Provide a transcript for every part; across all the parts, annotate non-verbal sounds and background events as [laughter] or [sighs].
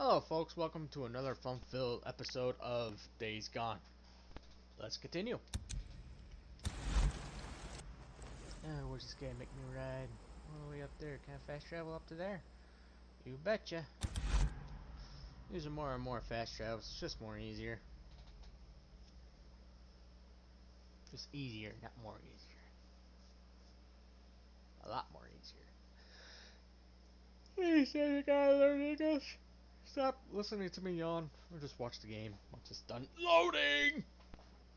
Hello, folks. Welcome to another fun-filled episode of Days Gone. Let's continue. Oh, where's this guy make me ride? All the way up there. Can I fast travel up to there? You betcha. Using more and more fast travels. It's just more easier. Just easier, not more easier. A lot more easier. Hey, say you gotta learn English. Stop listening to me yawn. Or just watch the game once it's done. Loading!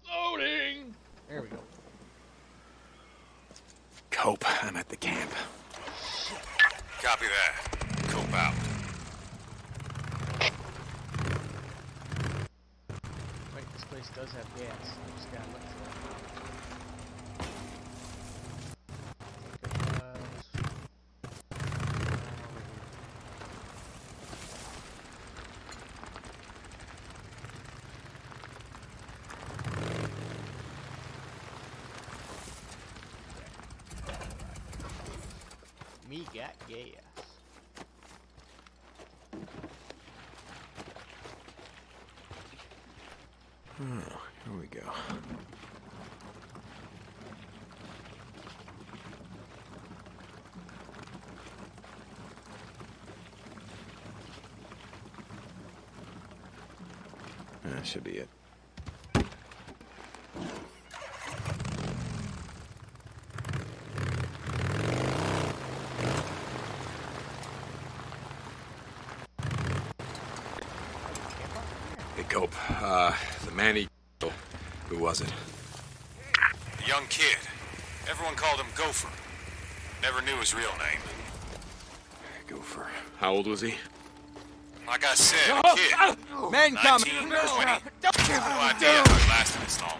Loading! There we go. Cope, I'm at the camp. Copy that. Cope out. Wait, this place does have gas. I just gotta look for it. Think it was- uh, over here. Me got gas. Oh, here we go. That should be it. Cope. Uh, the man he... Who was it? The young kid. Everyone called him Gopher. Never knew his real name. Gopher. How old was he? Like I said, a kid. Men 19 or 20. No idea how he lasted this long.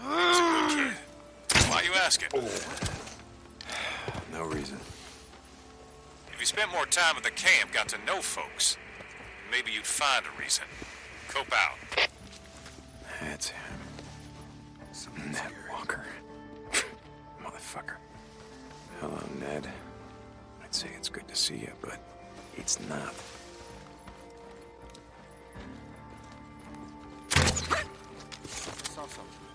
He was a good kid. Why you asking? No reason. If you spent more time at the camp, got to know folks, maybe you'd find a reason. Cope out. That's him. Ned Walker. [laughs] Motherfucker. Hello, Ned. I'd say it's good to see you, but it's not. Wanna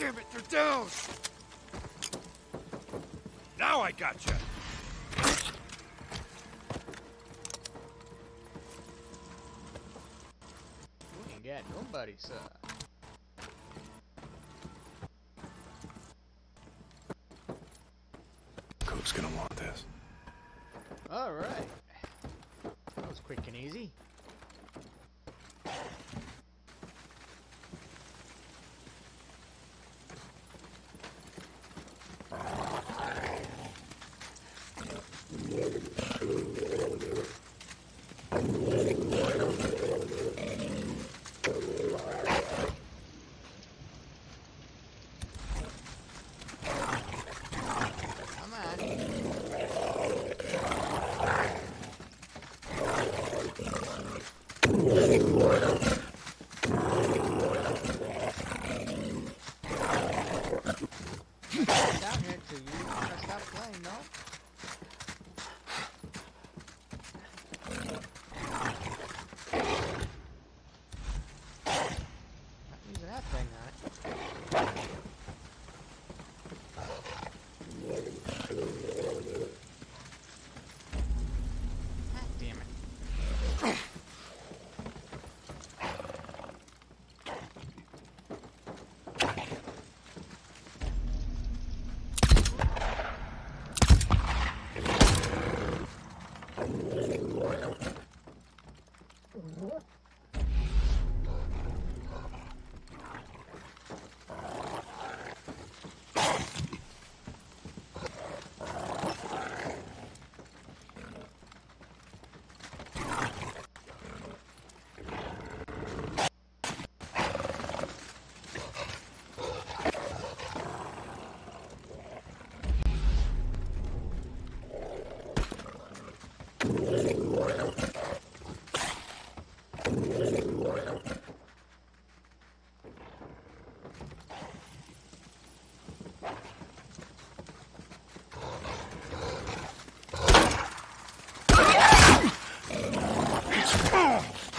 Damn it, they're down! Now I got you. We ain't got nobody, sir. Cope's gonna want this. Alright. That was quick and easy.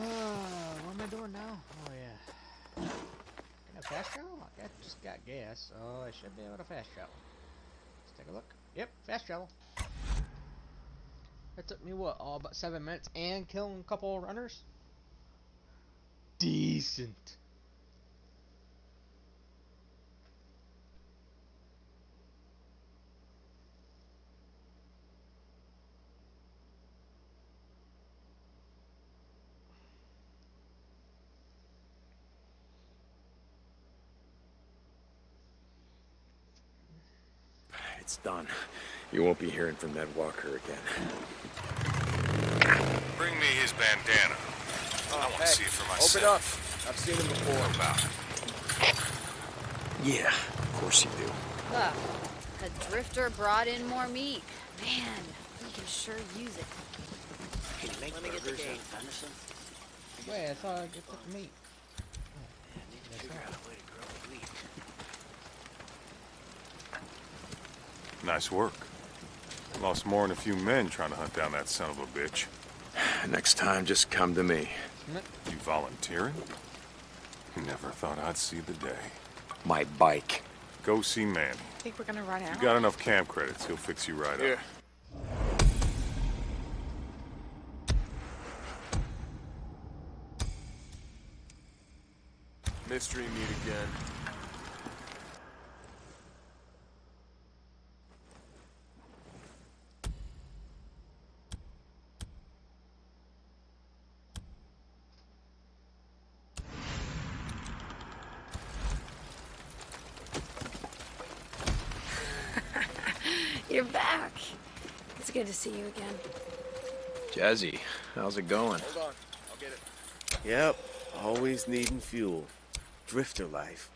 Uh, what am I doing now? Oh yeah. Can I fast travel? I got, just got gas, so I should be able to fast travel. Let's take a look. Yep, fast travel. That took me what, all about seven minutes and killing a couple runners? Decent. It's done. You won't be hearing from Ned Walker again. Bring me his bandana. Oh, I want to see it for myself. Open up. I've seen him before. About it. Yeah, of course you do. Look, the drifter brought in more meat. Man, we can sure use it. can you Let me get the game, Anderson. Wait, I thought I get the meat. I need to figure out a way to grow wheat. Nice work. Lost more than a few men trying to hunt down that son of a bitch. [sighs] Next time, just come to me. You volunteering? Never thought I'd see the day. My bike. Go see Manny. Think we're gonna run out? You got enough camp credits, he'll fix you right Here. up. Mystery meet again. You're back. It's good to see you again. Jazzy, how's it going? Hold on. I'll get it. Yep, always needing fuel. Drifter life.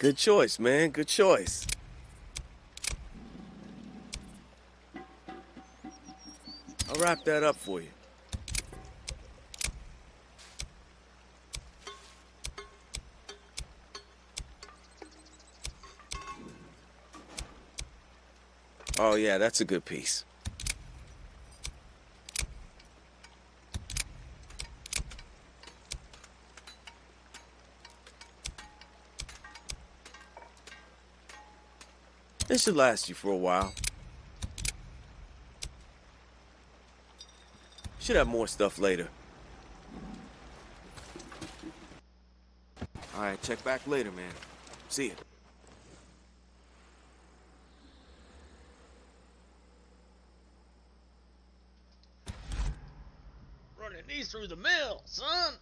Good choice, man. Good choice. I'll wrap that up for you. Oh, yeah, that's a good piece. This should last you for a while. Should have more stuff later. Alright, check back later, man. See ya. Running these through the mill, son.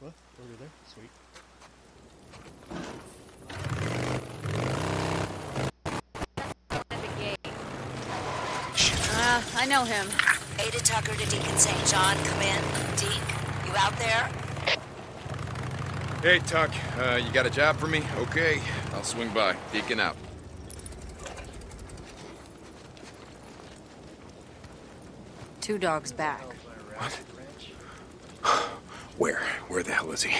What? Over there? Sweet. At the gate. Ah, I know him. Ada Tucker to Deacon St. John, come in. Deke, you out there? Hey, Tuck. Uh, you got a job for me? Okay. I'll swing by. Deacon out. Two Dog's back. Where? Where the hell is he?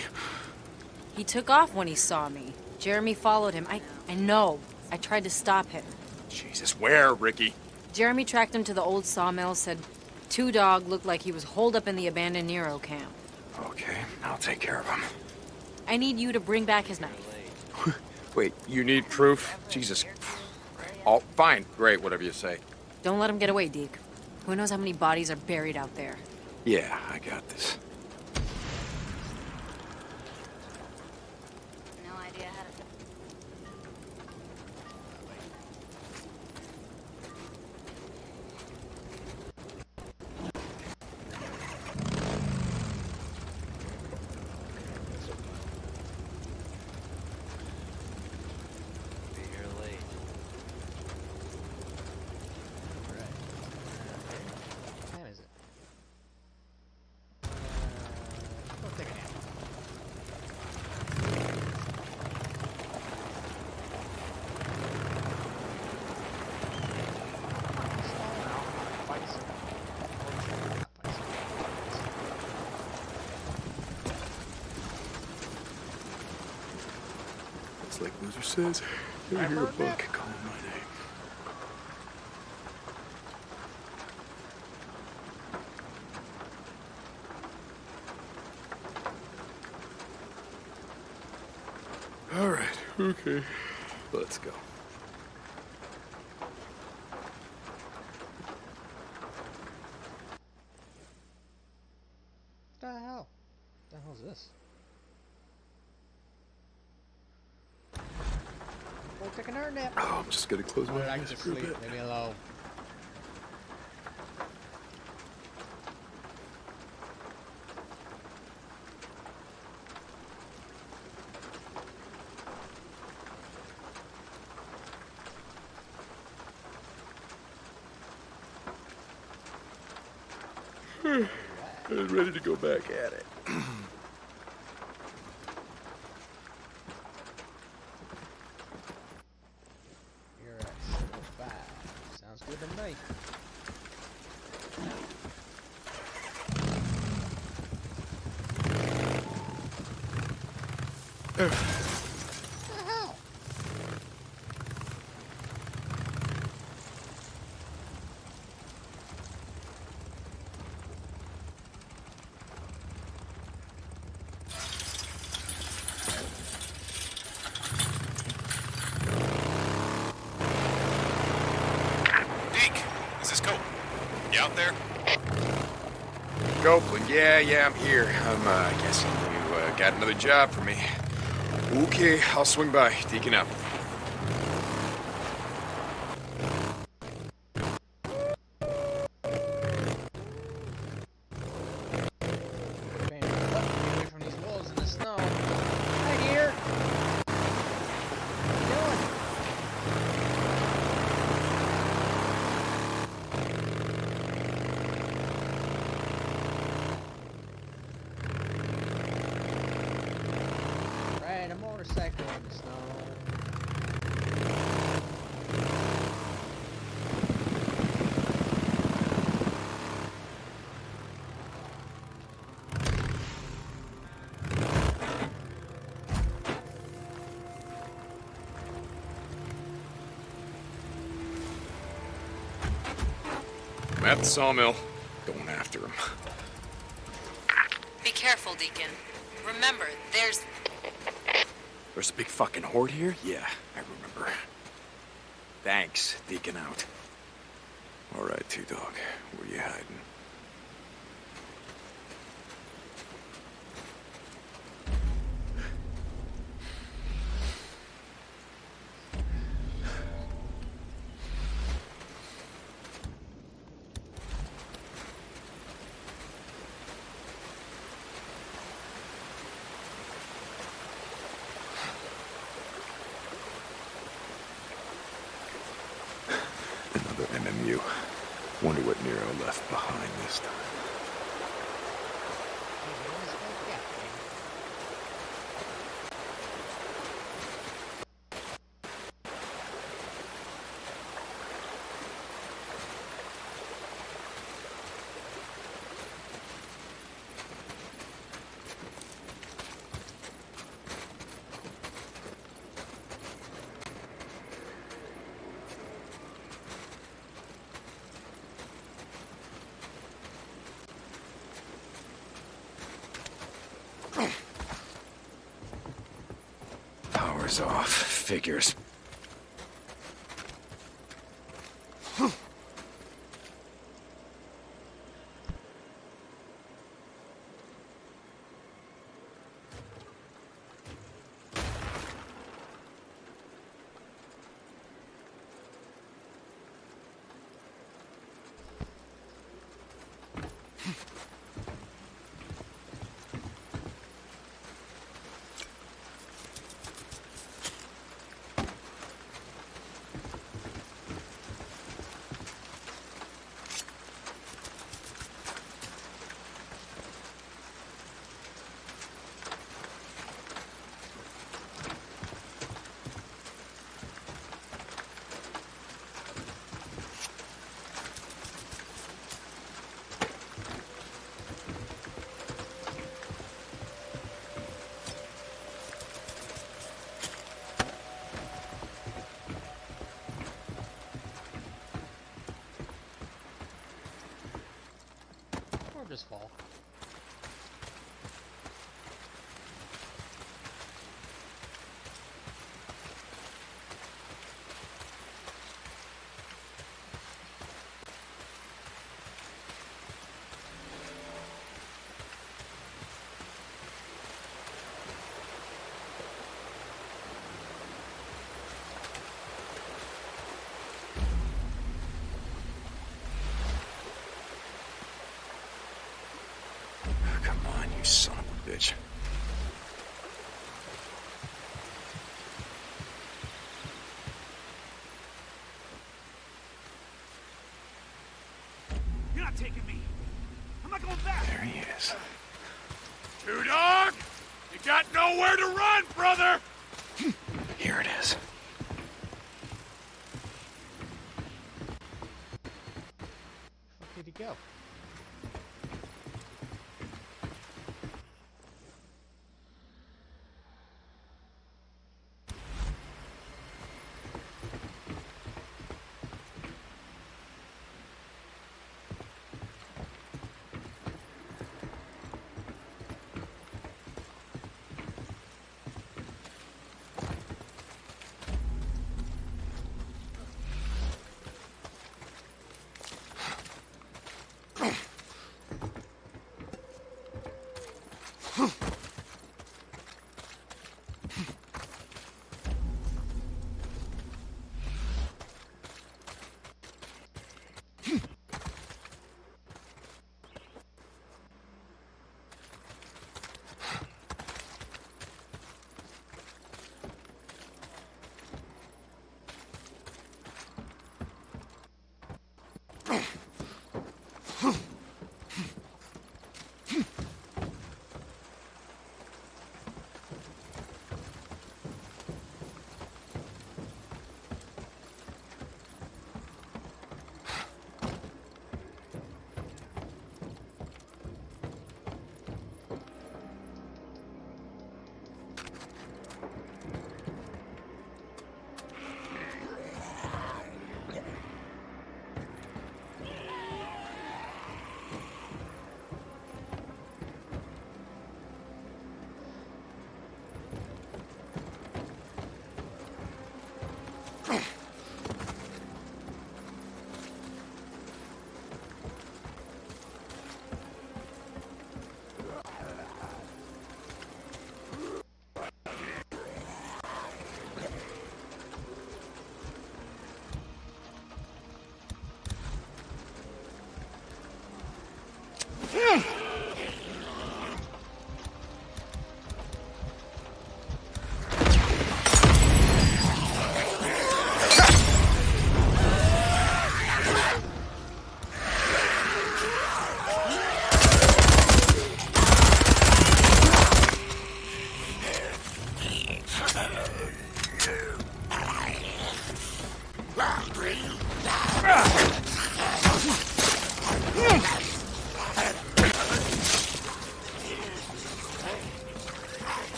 He took off when he saw me. Jeremy followed him. I, I know. I tried to stop him. Jesus, where, Rikki? Jeremy tracked him to the old sawmill, said Two Dog looked like he was holed up in the abandoned NERO camp. Okay, I'll take care of him. I need you to bring back his knife. [laughs] Wait, you need proof? Jesus. Oh, fine. Great, whatever you say. Don't let him get away, Deke. Who knows how many bodies are buried out there? Yeah, I got this. No idea how to. Be here late. Alright. What time is it? Uh, go take a nap. It's like Loser says. You ever hear a book calling my name? All right, okay. Let's go. What the hell? What the hell is this? Go take another nap. Oh, I'm just gonna close my eyes for a bit. Leave me alone. I'm ready to go back at it. You're at 705. Sounds good to me. What the hell? Deke, this is Cope. You out there? Copeland, yeah, yeah, I'm here. I'm, uh, guessing you, uh, got another job for me. Okay, I'll swing by. Deacon out. At the sawmill. Going after him. Be careful, Deacon. Remember, there's. There's a big fucking horde here? Yeah, I remember. Thanks, Deacon out. All right, Two anyway. Power's off. Figures. Or just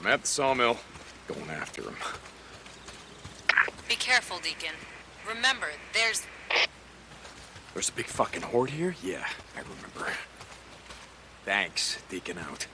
I'm at the sawmill, going after him. Be careful, Deacon. Remember, there's. There's a big fucking horde here? Yeah, I remember. Thanks, Deacon out.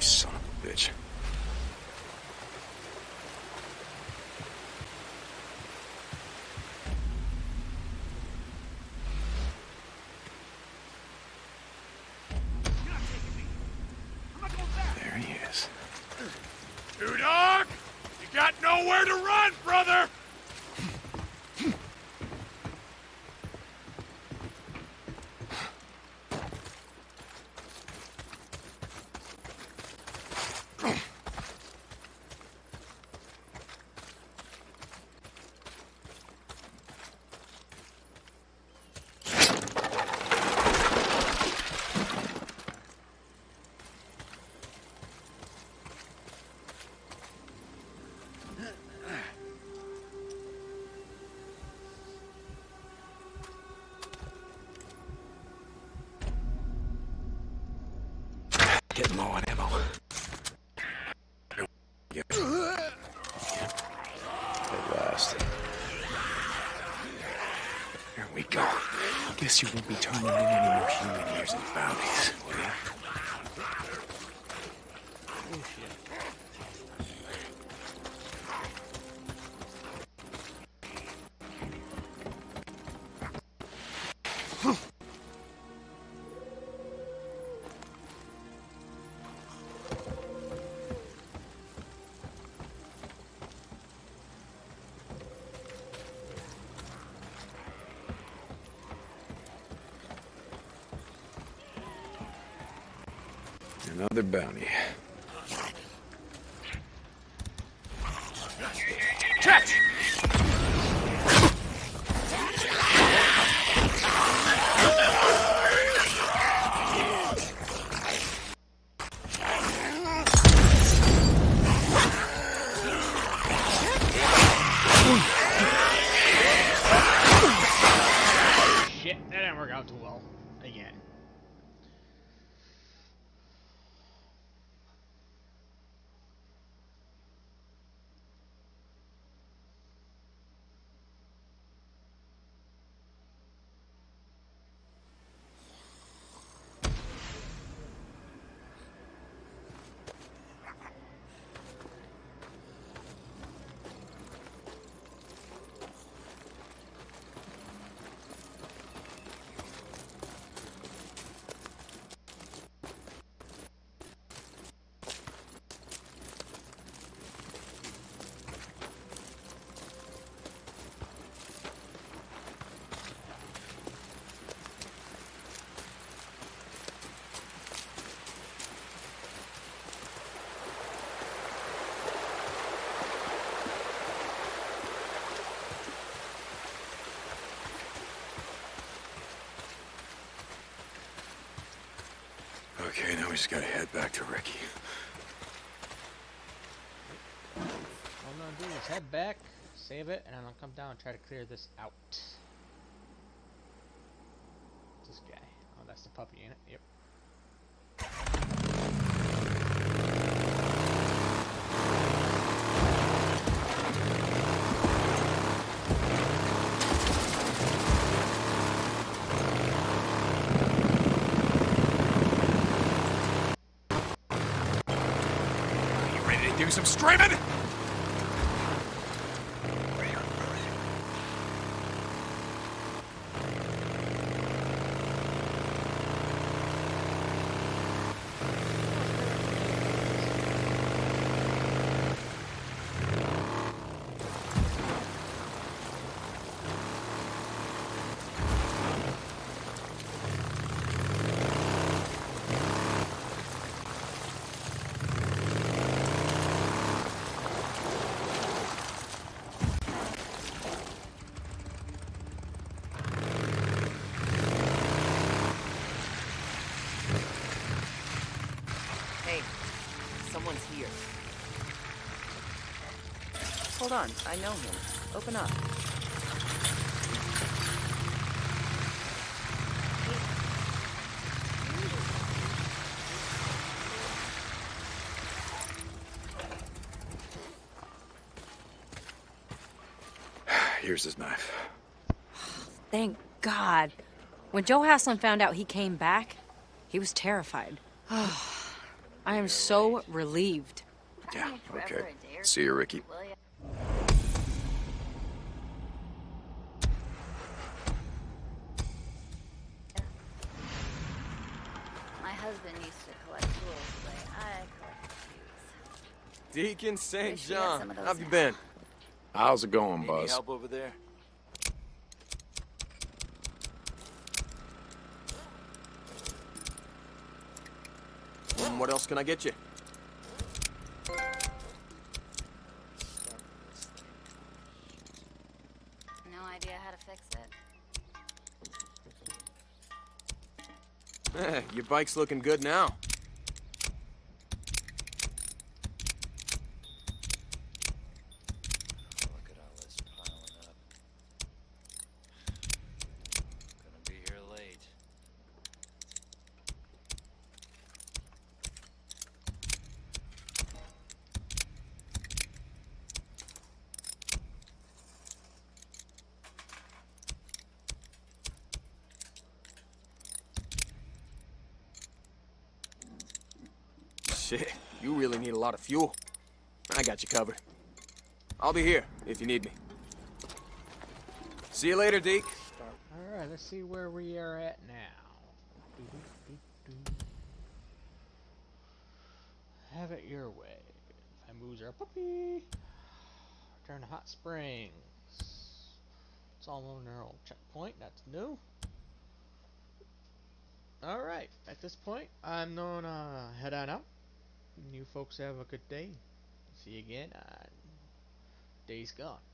Son of a bitch. There he is. Two Dog, you got nowhere to run, brother. Getting low on ammo. Yep. At last. Here we go. You won't be turning in any more human ears and bounties, Another bounty. Catch! work out too well again. Okay, now we just gotta head back to Rikki. All I'm gonna do is head back, save it, and then I'll come down and try to clear this out. Hold on, I know him. Open up. [sighs] Here's his knife. Thank God. When Joe Haslin found out he came back, he was terrified. [sighs] I am so relieved. Yeah, okay. See you, Rikki. Deacon St. Wish we had John, some of those how have you now. been? How's it going, Need any Buzz? help over there? Mm, What else can I get you? No idea how to fix it. Eh, your bike's looking good now. Look at all this piling up. Gonna be here late. Shit, you really need a lot of fuel. I got you covered. I'll be here if you need me. See you later, Deke. Alright, let's see where we are at now. Have it your way. I moves our puppy. Return to Hot Springs. It's all on their old checkpoint. That's new. Alright, at this point, I'm gonna head on out. You folks have a good day. See you again on Days Gone.